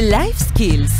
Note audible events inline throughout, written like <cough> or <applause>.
لايف سكيلز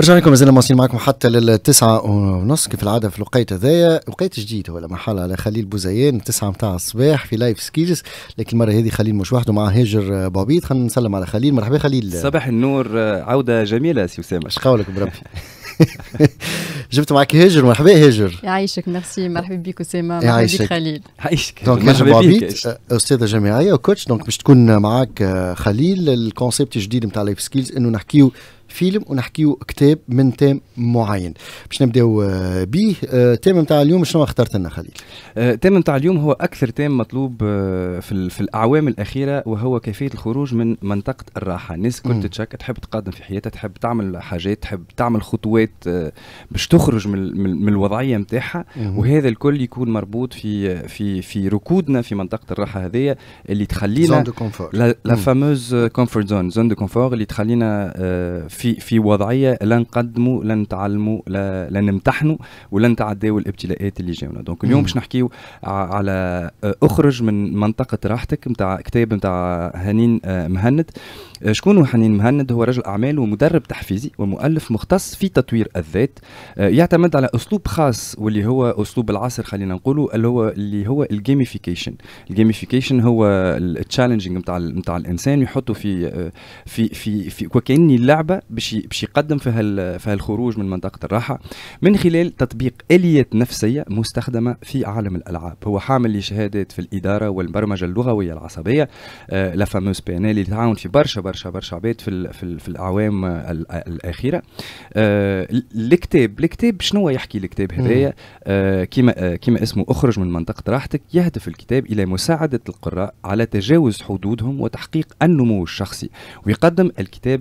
رجعنا لكم مازلنا مواصلين معكم حتى للتسعة ونص. كيف العادة في الوقيت هذايا؟ وقيت جديد ولا محل على خليل بوزيان التسعة متاع الصباح في Life Skills لكن المرة هذه خليل مش وحده مع هاجر بوبيت خلينا نسلم على خليل. مرحبا خليل. صباح النور عودة جميلة سي أسامة. قولك بربي. <laughs> <laughs> جبت معك هاجر مرحبا هاجر يعيشك ميرسي مرحبا بك أسامة مرحبا يعيشك خليل. عايشك. donc هاجر بوبيت أستاذة جامعية و coach donc باش تكون معك خليل ال concept الجديد نتاع Life Skills إنه نحكيو فيلم ونحكيو كتاب من thème معين. باش نبداو به thème نتاع اليوم شنو اخترت لنا خليل thème نتاع اليوم هو أكثر thème مطلوب في, في الأعوام الأخيرة وهو كيفية الخروج من منطقة الراحة. الناس كل تتشك تحب تقدم في حياتها تحب تعمل حاجات تحب تعمل خطوات باش تخرج من, من الوضعية نتاعها وهذا الكل يكون مربوط في في في ركودنا في منطقة الراحة هذه اللي تخلينا la fameuse comfort zone zone de confort اللي تخلينا في في وضعية لا نقدموا لا نتعلموا لا, لا نمتحنوا ولا نتعداوا الابتلاءات اللي جاونا. donc اليوم باش نحكيو على أخرج من منطقة راحتك نتاع كتاب نتاع حنين مهند. شكون هو حنين مهند؟ هو رجل أعمال ومدرب تحفيزي ومؤلف مختص في تطوير الذات. يعتمد على أسلوب خاص واللي هو أسلوب العصر خلينا نقولوا اللي هو اللي هو ال gamification ال gamification هو ال challenging نتاع نتاع الإنسان يحطه في في في, في وكأني لعبة باش باش يقدم في هال في هالخروج من منطقة الراحة. من خلال تطبيق اليات نفسية مستخدمة في عالم الألعاب. هو حامل لشهادات في الإدارة والبرمجة اللغوية العصبية. آه la fameuse PNL اللي تعاون في برشا برشا برشا عباد في في, في الأعوام الأخيرة. آه الكتاب الكتاب شنو يحكي الكتاب هذايا؟ آه كما آه كما اسمه اخرج من منطقة راحتك يهدف الكتاب إلى مساعدة القراء على تجاوز حدودهم وتحقيق النمو الشخصي. ويقدم الكتاب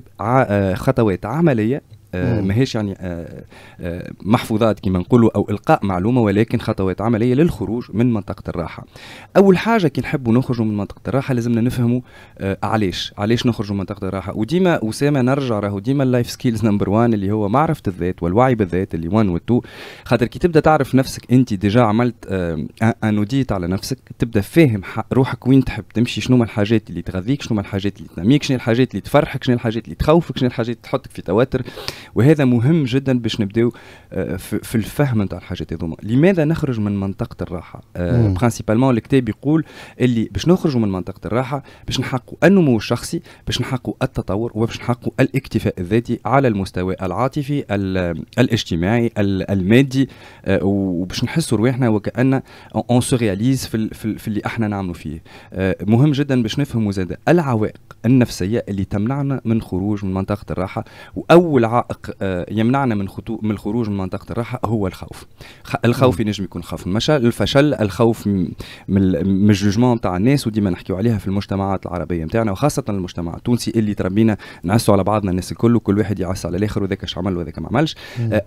خطوات عملية آه ماهيش يعني آه آه محفوظات كما نقولوا أو إلقاء معلومة ولكن خطوات عملية للخروج من منطقة الراحة. أول حاجة كي نحبوا نخرجوا من منطقة الراحة لازمنا نفهموا علاش علاش نخرجوا من منطقة الراحة. وديما أسامة نرجع راهو ديما ال life skills نمبر 1 اللي هو معرفة الذات والوعي بالذات اللي 1 و 2 خاطر كي تبدأ تعرف نفسك أنت déjà عملت un audit على نفسك تبدأ فاهم روحك وين تحب تمشي شنو الحاجات اللي تغذيك شنو الحاجات اللي تنميك شنو الحاجات اللي تفرحك شنو الحاجات اللي تخوفك شنو الحاجات اللي تحطك في توتر. وهذا مهم جدا باش نبداو في الفهم نتاع الحاجات هذوما. لماذا نخرج من منطقة الراحة؟ principalement الكتاب يقول اللي باش نخرجوا من منطقة الراحة باش نحققوا النمو الشخصي باش نحققوا التطور وباش نحققوا الاكتفاء الذاتي على المستوى العاطفي الاجتماعي المادي وباش نحسوا رواحنا وكأن on se réalise في, في, في اللي إحنا نعملوا فيه. مهم جدا باش نفهموا زادا العوائق النفسية اللي تمنعنا من خروج من منطقة الراحة وأول عائق يمنعنا من خطو من الخروج من منطقة الراحة هو الخوف. الخوف ينجم يكون خوف من الفشل الخوف من ال jugement تاع الناس وديما نحكيو عليها في المجتمعات العربية نتاعنا وخاصة المجتمع التونسي اللي تربينا نعسوا على بعضنا الناس الكل وكل واحد يعس على الآخر وذاك اش عمل وذاك ما عملش.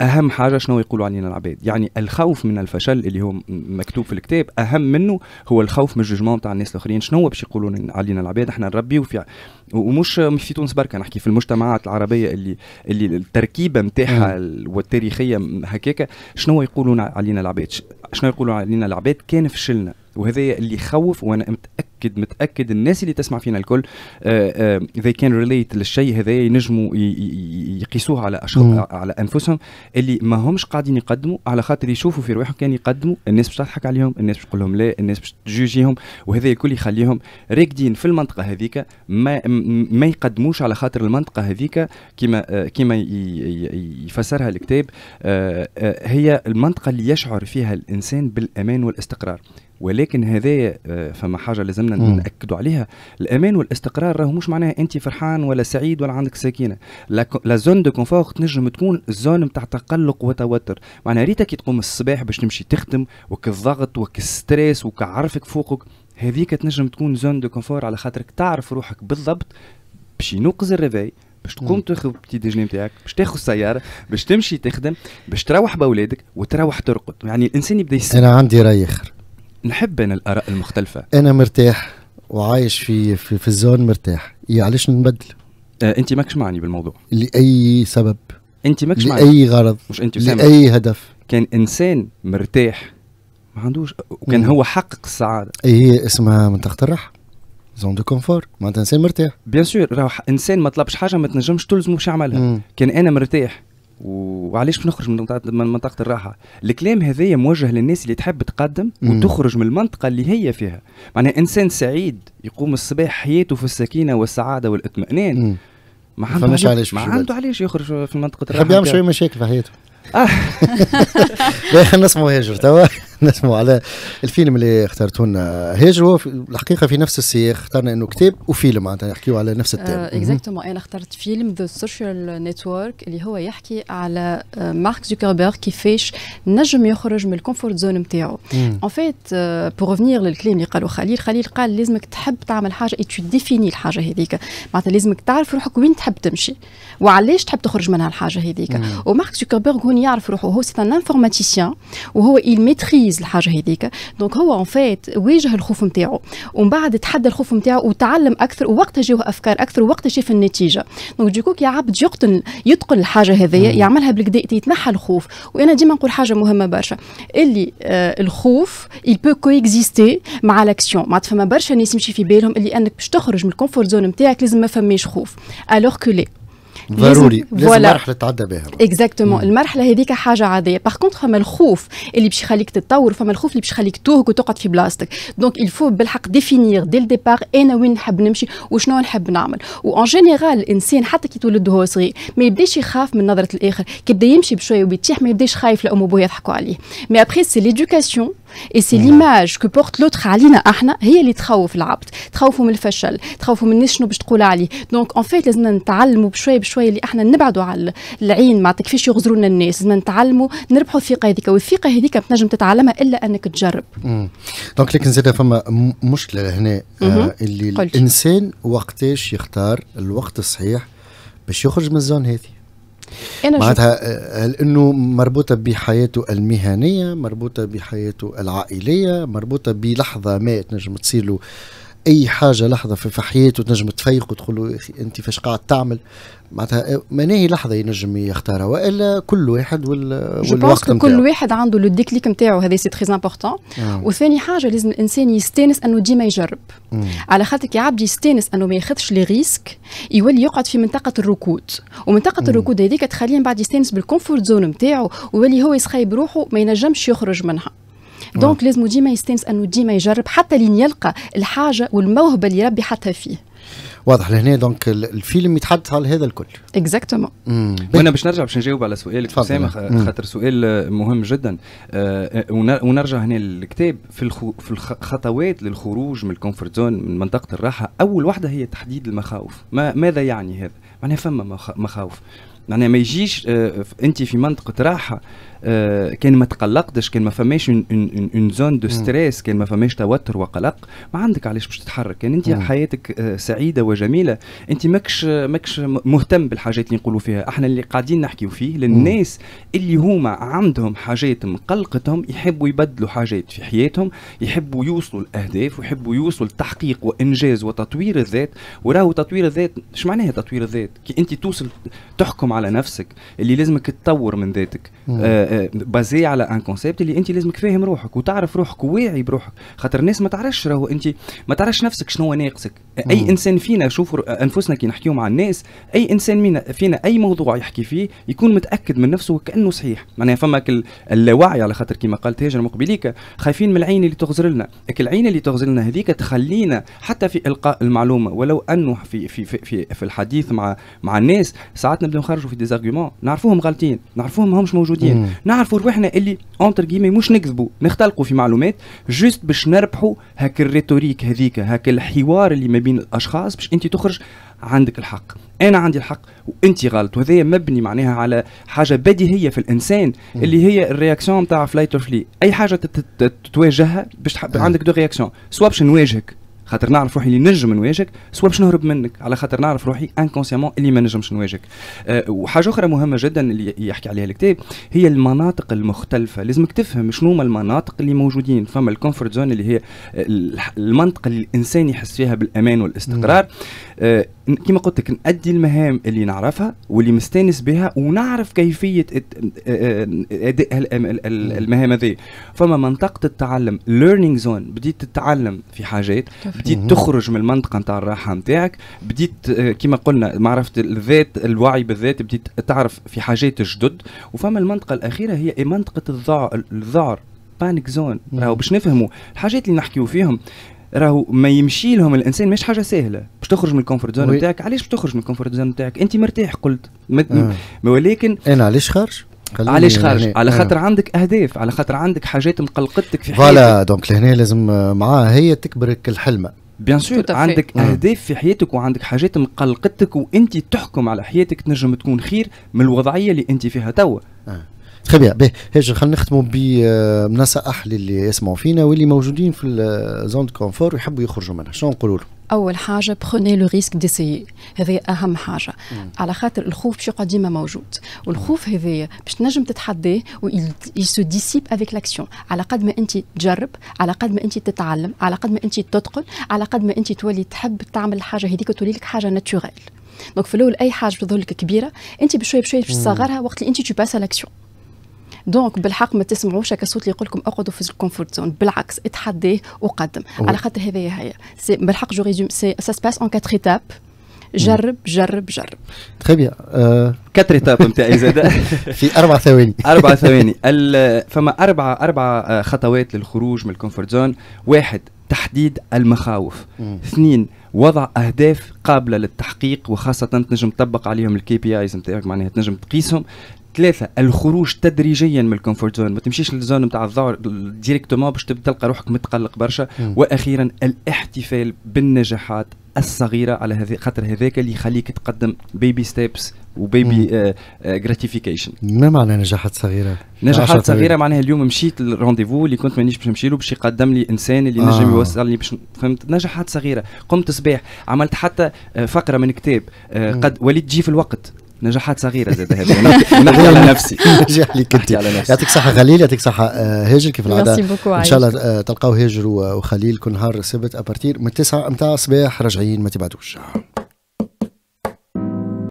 أهم حاجة شنو يقولوا علينا العباد؟ يعني الخوف من الفشل اللي هو مكتوب في الكتاب أهم منه هو الخوف من الجوجمون تاع الناس الآخرين. شنو باش يقولوا علينا العباد؟ إحنا نربيو في ومش في تونس بركة نحكي في المجتمعات العربية اللي اللي التركيبه نتاعها والتاريخية هكاكا شنو يقولون علينا العباد؟ شنو يقولون علينا العباد؟ كان فشلنا وهذا اللي يخوف وأنا متأكد متاكد الناس اللي تسمع فينا الكل ذي كان ريليت للشيء هذا ينجموا يقيسوه على على أنفسهم اللي ما همش قاعدين يقدموا على خاطر يشوفوا في رواحهم كان يقدموا الناس باش تضحك عليهم الناس باش تقول لهم لا الناس باش تجوجيهم وهذا الكل يخليهم راكدين في المنطقة هذيك ما ما يقدموش على خاطر المنطقة هذيك كما كما يفسرها الكتاب هي المنطقة اللي يشعر فيها الإنسان بالأمان والإستقرار. ولكن هذا فما حاجة لازمنا نأكدوا عليها. الأمان والاستقرار راهو مش معناها أنت فرحان ولا سعيد ولا عندك سكينة. لا zone de confort تنجم تكون ال zone نتاع تقلق وتوتر. معناها ريتك تقوم الصباح باش تمشي تخدم وكالضغط وكال stress وكعرفك فوقك هذيك تنجم تكون zone de confort على خاطرك تعرف روحك بالضبط باش ينوقز ال réveil باش تقوم تاخذ petit déjeuner نتاعك باش تاخذ السيارة باش تمشي تخدم باش تروح باولادك وتروح ترقد. يعني الإنسان يبدأ يسمع أنا عندي رأي آخر. نحب أنا الآراء المختلفة. أنا مرتاح وعايش في في, في ال zone مرتاح. يا علاش نبدل؟ آه أنت ماكش معني بالموضوع. لأي سبب؟ أنت ماكش معني. لأي غرض؟ مش أنت لأي هدف؟ كان إنسان مرتاح ما عندوش وكان هو حقق السعادة. اي هي اسمها منطقه الراحه zone de confort معناتها إنسان مرتاح. bien sûr إنسان ما طلبش حاجة ما تنجمش تلزمه باش يعملها. كان أنا مرتاح. وعلاش نخرج من منطقه من منطقة الراحة؟ الكلام هذايا موجه للناس اللي تحب تقدم. وتخرج من المنطقة اللي هي فيها. معناها إنسان سعيد يقوم الصباح حياته في السكينة والسعادة والإطمئنان. ما عنده فماش علاش ما عنده علاش يخرج في منطقة الراحة يحب يعمل. شوية مشاكل في حياته. <laughs> خلينا نسمعوا هاجر توا. <laughs> نسمعوا على الفيلم اللي اخترته لنا هاجر هو الحقيقة في نفس السياق. اخترنا إنه كتاب وفيلم معناتها يحكيوا على نفس ال thème exactement أنا اخترت فيلم The Social Network اللي هو يحكي على آه، مارك زوكربيرغ كيفاش نجم يخرج من ال comfort zone نتاعو. en fait pour revenir للكلام اللي قالوا خليل خليل قال لازمك تحب تعمل حاجة et tu définis الحاجة هذيك. معناتها لازمك تعرف روحك وين تحب تمشي وعلاش تحب تخرج منها الحاجة هذيك. ومارك زوكربيرغ هون يعرف روحه. هو c'est un informaticien وهو il maîtrise الحاجة هذيك. donc هو en fait واجه الخوف نتاعو ومن بعد تحدى الخوف نتاعو وتعلم أكثر ووقتها جاوه أفكار أكثر ووقتها شاف النتيجة. دونك ديكوك يا عبد يقتل يتقن الحاجة هذيا يعملها بالكدا يتنحى الخوف. وأنا ديما نقول حاجة مهمة برشا. اللي آه الخوف il peut coexister مع l'action معناتها فما برشا ناس يمشي في بالهم اللي أنك باش تخرج من ال comfort zone نتاعك لازم ما فماش خوف. alors que لا ضروري لازم voilà. مرحله تعدى بها exactement المرحلة هذيك حاجة عادية. par contre فما الخوف اللي باش يخليك تتطور فما الخوف اللي باش يخليك توحل وتقعد في بلاصتك. donc il faut بالحق définir dès le départ أنا وين نحب نمشي وشنو نحب نعمل. و en général الإنسان حتى كي تولد هو صغير ما يبداش يخاف من نظرة الآخر. كي يبدأ يمشي بشوية وبيتيح ما يبداش خايف لأمه وبويا يضحكوا عليه. mais après c'est l'éducation et c'est l'image que porte l'autre علينا إحنا هي اللي تخوف العبد تخوفوا من الفشل تخوفوا من شنو باش تقول عليه donc en fait لازمنا نتعلموا بشويه بشويه اللي إحنا نبعدوا على العين معناتها كيفاش يغزروا لنا الناس لازم نتعلموا نربحوا الثقة هذيك والثقة هذيك ما تنجم تتعلمها إلا أنك تجرب. دونك لكن زاد فما مشكلة هنا. آه اللي قلت. الإنسان وقتاش يختار الوقت الصحيح باش يخرج من الزون هذه شوف معناتها آه، هل إنه مربوطة بحياته المهنية مربوطة بحياته العائلية مربوطة بلحظة ما تنجم تصير له أي حاجة لحظة في حياته تنجم تفيق وتقول له يا أخي أنت فاش قاعد تعمل؟ معناتها آه، ما هي لحظة ينجم يختارها وإلا كل واحد وال والوقت نتاعو. كل واحد عنده le déclic نتاعو هذا c'est très important. وثاني حاجة لازم الإنسان يستانس أنه ديما يجرب. مم. على خاطر كي عبد يستانس أنه ما ياخذش les risques يولي يقعد في منطقة الركود. ومنطقة الركود هذيك تخليه من بعد يستانس بال comfort zone نتاعو ويولي هو يسخيب روحه ما ينجمش يخرج منها. donc لازم ديما يستانس انه ديما يجرب حتى لين يلقى الحاجة والموهبة اللي ربي حطها فيه. واضح لهنا donc ال- الفيلم يتحدث على هذا الكل. exactement. وأنا باش نرجع باش نجاوب على سؤالك تفضل. اسامه. خاطر سؤال مهم جدا. ون- ونرجع هنا للكتاب. في الخو في الخطوات للخروج من ال comfort zone من منطقة الراحة أول واحدة هي تحديد المخاوف. ما ماذا يعني هذا؟ معناها فما مخ- مخاوف. معناها ما يجيش آه، ف- أنت في منطقة راحة آه، كان ما تقلقتش كان ما فماش une zone de stress كان ما فماش توتر وقلق. ما عندك علاش باش تتحرك كان أنت مم. حياتك آه، سعيدة وجميلة. أنت ماكش ماكش مهتم بالحاجات اللي نقولوا فيها. إحنا اللي قاعدين نحكيو فيه للناس اللي هما عندهم حاجات مقلقتهم يحبوا يبدلوا حاجات في حياتهم يحبوا يوصلوا لأهداف ويحبوا يوصلوا لتحقيق وإنجاز وتطوير الذات. وراهو تطوير الذات إيش معناها تطوير الذات؟ كي أنت توصل تحكم على نفسك اللي لازمك تطور من ذاتك. آه آه basé على un concept اللي انت لازمك فاهم روحك وتعرف روحك وواعي بروحك. خاطر الناس ما تعرفش راهو انت ما تعرفش نفسك شنو ناقصك. اي مم. انسان فينا شوفوا انفسنا كي نحكيو مع الناس اي انسان منا فينا اي موضوع يحكي فيه يكون متأكد من نفسه وكأنه صحيح. معناها فما اللاوعي على خاطر كما قالت هاجر مقبليك خايفين من العين اللي تغزر لنا. العين اللي تغزر لنا هذيك تخلينا حتى في إلقاء المعلومة. ولو أنه في في في في, في الحديث مع مع الناس ساعات نبداو نخرجوا في des arguments نعرفوهم غالطين نعرفوهم ماهمش موجودين. مم. نعرفوا روحنا اللي entre guillemets مش نكذبوا. نختلقوا في معلومات juste باش نربحوا هاك ال rhétorique هذيك هاك الحوار اللي ما بين الأشخاص باش أنت تخرج عندك الحق. أنا عندي الحق وأنت غلط وهذا مبني معناها على حاجة بديهية في الإنسان اللي هي ال réaction نتاع fight or flee أي حاجة تت- تت- تواجهها باش. عندك deux réactions. soit باش نواجهك. خاطر نعرف روحي اللي نجم نواجهك soit باش نهرب منك. على خاطر نعرف روحي inconsciemment اللي ما نجمش نواجهك أه وحاجة أخرى مهمة جدا اللي يحكي عليها الكتاب هي المناطق المختلفة. لازمك تفهم شنو هما المناطق اللي موجودين. فما ال comfort zone اللي هي ال- المنطقة اللي الإنسان يحس فيها بالأمان والاستقرار. أه كما قلت لك نأدي المهام اللي نعرفها واللي مستانس بها ونعرف كيفية أداء المهام هذه. فما منطقة التعلم learning zone بديت تتعلم في حاجات بديت تخرج من المنطقة نتاع الراحة نتاعك بديت آه، كما قلنا معرفة الذات الوعي بالذات بديت تعرف في حاجات جدد. وفما المنطقة الأخيرة هي منطقة الذعر الذعر panic zone راهو باش نفهموا الحاجات اللي نحكيو فيهم. راهو ما يمشي لهم الإنسان مش حاجة سهلة. باش تخرج من ال comfort zone نتاعك علاش باش تخرج من ال comfort zone نتاعك أنت مرتاح قلت. آه. ولكن أنا علاش خارج؟ علاش خارج؟ يعني على خاطر آه. عندك أهداف على خاطر عندك حاجات مقلقتك في حياتك. voilà donc لهنا لازم معاها هي تكبرك الحلمه bien sûr عندك مم. أهداف في حياتك وعندك حاجات مقلقتك وأنت تحكم على حياتك تنجم تكون خير من الوضعية اللي أنت فيها توا. آه. très bien باهي هاجر خلينا نختموا بنصائح للي يسمعوا فينا واللي موجودين في ال zone de confort ويحبوا يخرجوا منها. شنو نقولوا لهم؟ أول حاجة prenez le risque d'essayer هذا أهم حاجة. مم. على خاطر الخوف باش يقعد ديما موجود. والخوف هذايا باش تنجم تتحداه و elle se dissipe avec l'action على قد ما أنت تجرب على قد ما أنت تتعلم على قد ما أنت تتقن على قد ما أنت تولي تحب تعمل الحاجة هذيك تولي لك حاجة naturelle donc في الأول أي حاجة تظهر لك كبيرة أنت بشوية بشوية باش تصغرها وقت اللي أنت tu passes à l'action donc بالحق ما تسمعوش هكا صوت اللي يقول لكم اقعدوا في ال comfort zone. بالعكس اتحداه وقدم. على خاطر هذايا هي. si بالحق je résume si ça se passe en quatre étapes جرب جرب جرب. très bien quatre étapes نتاعي زاد في أربع ثواني. <laughs> أربع ثواني. فما أربع أربع آه، خطوات للخروج من ال comfort zone. واحد تحديد المخاوف. اثنين وضع أهداف قابلة للتحقيق وخاصة تنجم تطبق عليهم ال KPIs نتاعك معناها تنجم تقيسهم. ثلاثة الخروج تدريجيا من ال comfort zone ما تمشيش لل zone نتاع الذعر directement باش تلقى روحك متقلق برشا. وأخيرا الاحتفال بالنجاحات الصغيرة على هذه خاطر هذاك اللي يخليك تقدم baby steps و baby gratification ما معنى نجاحات صغيرة؟ نجاحات صغيرة معناها اليوم مشيت لل rendez-vous اللي كنت مانيش باش نمشي له باش يقدم لي إنسان اللي آه. نجم يوصلني باش فهمت؟ نجاحات صغيرة. قمت صباح عملت حتى آه، فقرة من كتاب آه، قد وليت تجي في الوقت. نجاحات صغيرة زاد هذه نحكي على نفسي. <laughs> نجاح ليك أنت. يعطيك صحة خليل يعطيك صحة آه، هاجر كيف العادة. إن شاء الله آه، تلقاو هاجر وخليل كل نهار السبت أبارتير من 9 نتاع الصباح راجعين ما تبعدوش.